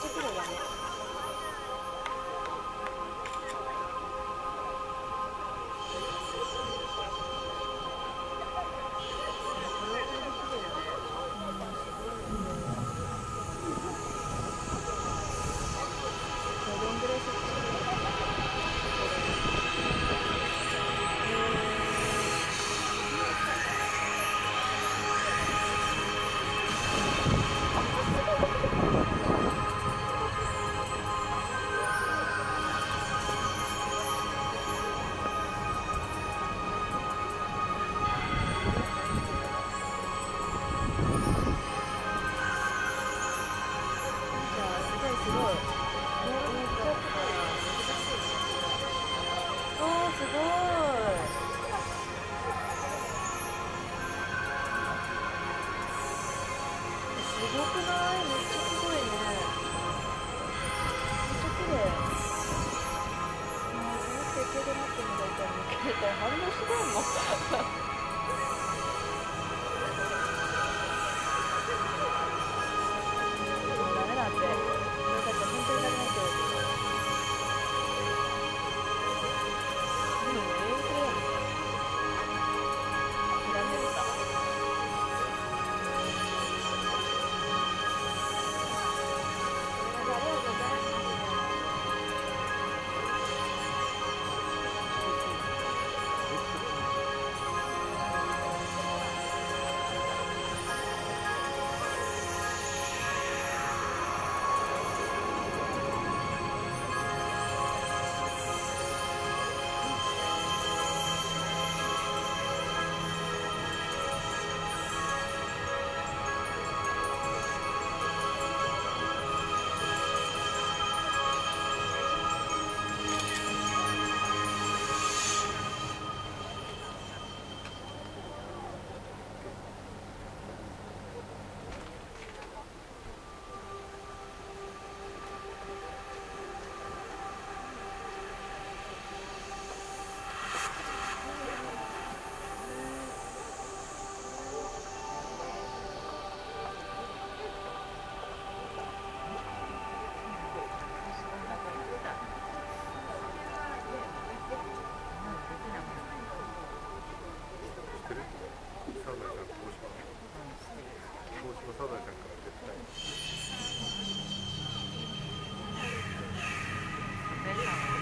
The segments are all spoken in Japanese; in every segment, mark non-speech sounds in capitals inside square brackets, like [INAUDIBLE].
あめっち ごくないめっちゃすごいね。めっちゃ綺麗。もうこの設定で待ってるのがいたらもう携帯反応しないもん。ダメだって。よかった、本当にダメサザエさん東芝東芝サザエさんから絶対ます。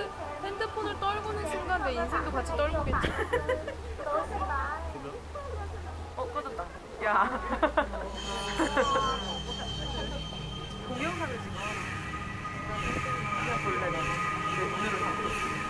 핸드, 핸드폰을 떨구는 순간 내 인생도 같이 떨구겠지. [LAUGHS] 어 꺼졌다. 야. [LAUGHS] 동영상을 지금 그냥 볼래 나내 눈으로 담고